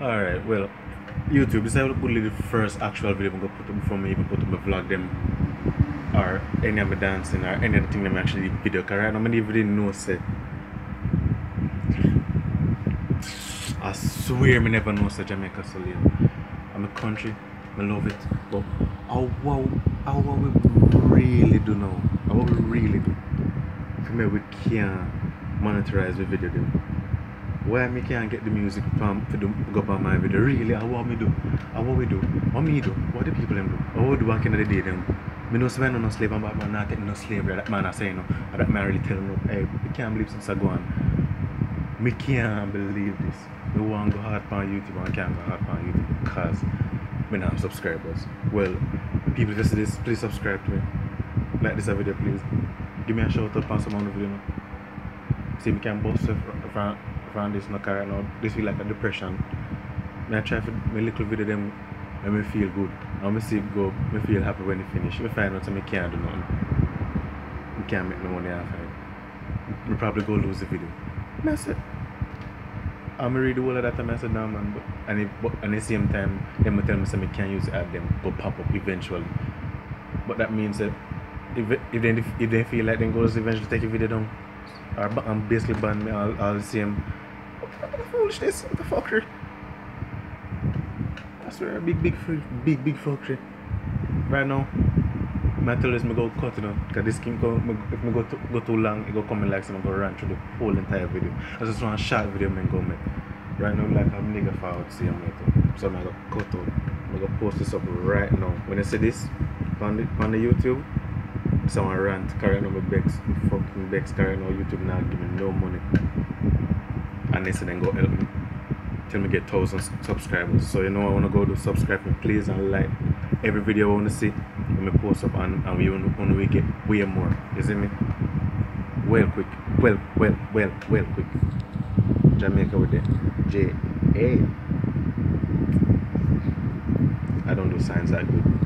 Alright, well, YouTube, this is probably the first actual video I'm gonna put before me even put up my vlog them or any of my dancing or any other thing them actually video cause right now I didn't know say I swear me never know say Jamaica so late. I'm a country, I love it. But how what how what we really do now, how what we really do. For me we can't monetize the video them. Why me can't get the music from for the go up on my video? Really, how what me do? How what we do? What me do? What the people them do? How we do back in the day them? Me no spend no slave and bad man not taking no slavery that man I say no. And that man really tell no, hey, we can't believe since I go on. Me can't believe this. Me want go hard on YouTube and I can't go hard on YouTube because me not have subscribers. Well, people just this, please subscribe to me. Like this video please. Give me a shout out on some on the video. See me can it from from this no car now. This feel like a depression. Me I try for my little video them make me feel good. And me see it go, me feel happy when it finish. Me find out that me can't do nothing. Me can't make no money off it. Me probably go lose the video. And I said, I'm read the whole of that time I said no man but and it, but at the same time them tell me say me can't use the app them go pop up eventually. But that means that if if they if they feel like they go eventually take a video down and basically ban me all, all the same what the foolishness what the fuckery I swear big big big big fuckery right now my tell us me go cut you know because this can go if me go too, go too long it go come in like some go run through the whole entire video. I just want a short video me go make. Right now like I'm nigga forward see I'm so I'm gonna cut out I'm gonna post this up right now. When I say this on the on the YouTube someone rant carrying on my Bex fucking Bex carrying on YouTube now give me no money and then go help me. Till me get thousand s- subscribers. So you know I want to go to subscribe me please and like every video I want to see. Let me post up and, and we to we get way more. You see me? Well quick. Well well well well quick. Jamaica with the J A. I don't do signs that good